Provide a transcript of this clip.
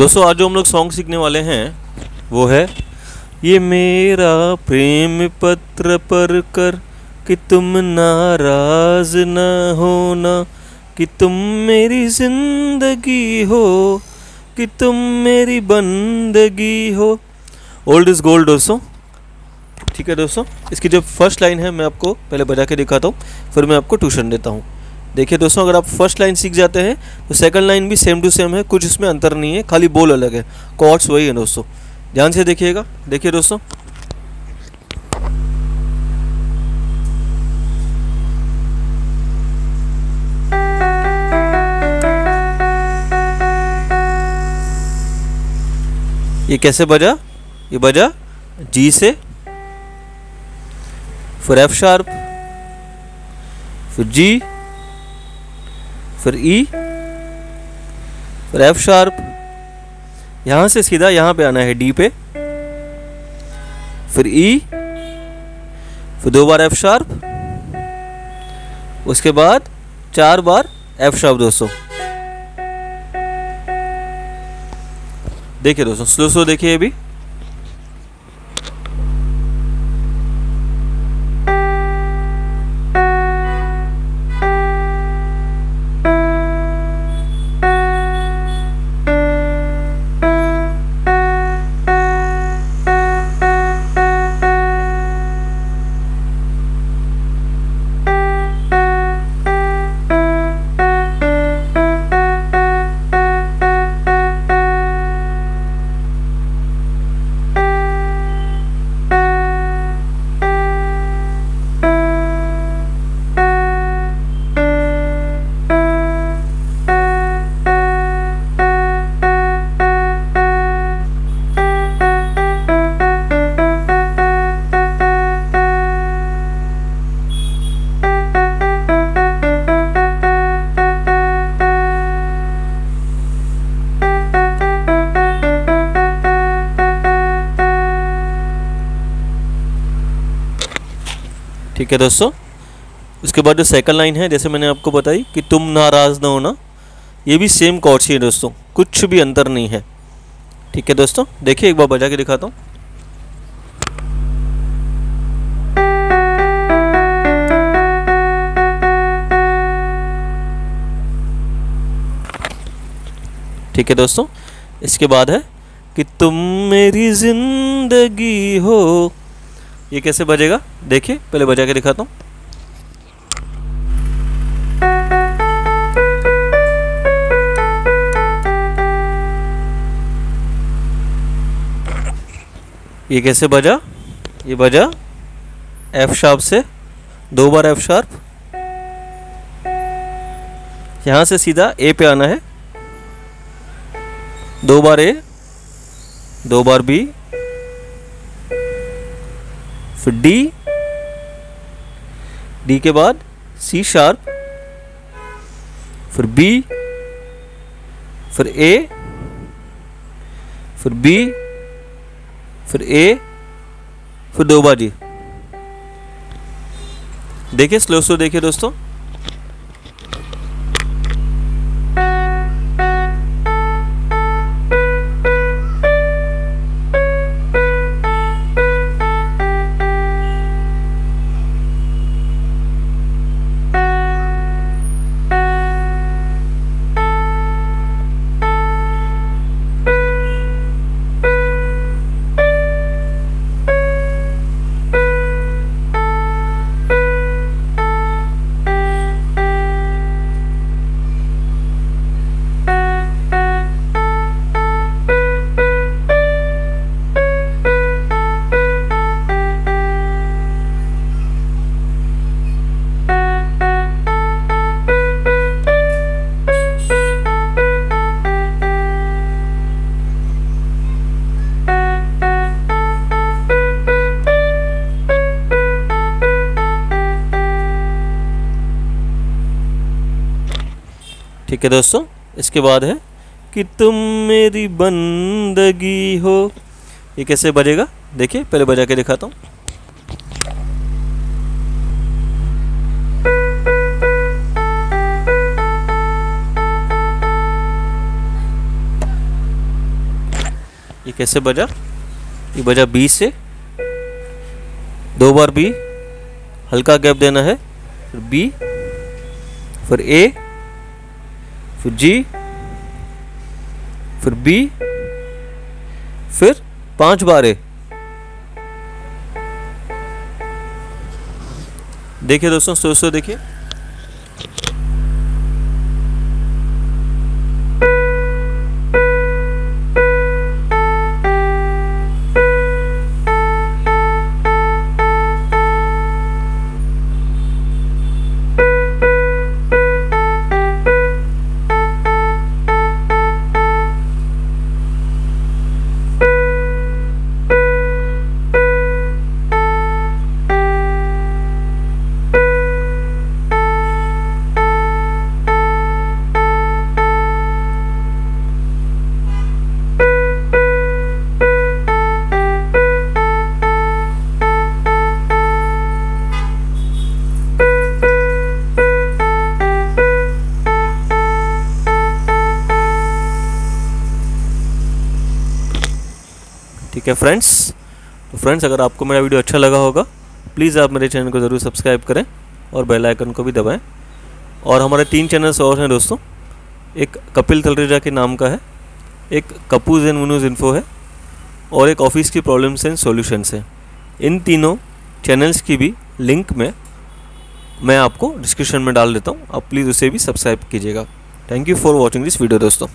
दोस्तों, आज जो हम लोग सॉन्ग सीखने वाले हैं, वो है, ये मेरा प्रेम पत्र पर कर कि तुम नाराज़ न ना होना, कि तुम मेरी ज़िंदगी हो, कि तुम मेरी बंदगी हो। ओल्ड इज़ गोल्ड दोस्तों। ठीक है, दोस्तों, इसकी जो फ़र्स्ट लाइन है, मैं आपको पहले बजा के दिखाता हूँ, फिर मैं आपको ट्यूशन देता हूँ। देखिए दोस्तों, अगर आप फ़र्स्ट लाइन सीख जाते हैं तो सेकंड लाइन भी सेम टू सेम है, कुछ उसमें अंतर नहीं है, खाली बोल अलग है। कॉर्ड्स वही है दोस्तों। ध्यान से देखिएगा। देखिए दोस्तों। ये कैसे बजा? ये बजा जी से। फिर एफ़ शार्प फिर जी फिर ई फिर एफ़ शार्प यहाँ से सीधा यहाँ पे आना है डी पे, फिर ई फिर दो बार एफ़ शार्प उसके बाद चार बार एफ़ शार्प दोस्तों। देखिए दोस्तों स्लो स्लो देखिए अभी। ठीक है दोस्तों। उसके बाद जो सेकंड लाइन है, जैसे मैंने आपको बताई कि तुम नाराज़ ना होना, ये भी सेम कॉर्ड्स ही है दोस्तों। कुछ भी अंतर नहीं है। ठीक है दोस्तों, देखिए एक बार बजा के दिखाता हूँ। ठीक है दोस्तों, इसके बाद है कि तुम मेरी ज़िंदगी हो ये कैसे बजेगा? देखिए, पहले बजा के दिखाता हूँ। ये कैसे बजा? ये बजा एफ़ शार्प से, दो बार एफ़ शार्प यहाँ से सीधा ए पे आना है। दो बार ए दो बार बी फिर डी डी के बाद सी शार्प फिर बी फिर ए फिर बी फिर ए फिर दो बार डी देखिए स्लो स्लो देखिए दोस्तों। ठीक है दोस्तों, इसके बाद है कि तुम मेरी बंदगी हो। ये कैसे बजेगा? देखिए, पहले बजा के दिखाता हूँ। ये कैसे बजा? ये बजा बी से। दो बार बी। हल्का गैप देना है, फिर बी, फिर ए फिर जी फिर बी फिर पाँच बार। देखिए दोस्तों सोचो देखिए। ठीक है फ्रेंड्स? तो फ्रेंड्स, अगर आपको मेरा वीडियो अच्छा लगा होगा, प्लीज़ आप मेरे चैनल को ज़रूर सब्सक्राइब करें और बेल आइकन को भी दबाएँ। और हमारे तीन चैनल्स और हैं दोस्तों। एक कपिल तलरेजा के नाम का है, एक कपूज एंड मनूज इन्फो है, और एक ऑफ़िस की प्रॉब्लम्स एंड सॉल्यूशंस है। इन तीनों चैनल्स की भी लिंक में, मैं आपको डिस्क्रिप्शन में डाल देता हूँ। आप प्लीज़ उसे भी सब्सक्राइब कीजिएगा। Thank you for watching this video, दोस्तों।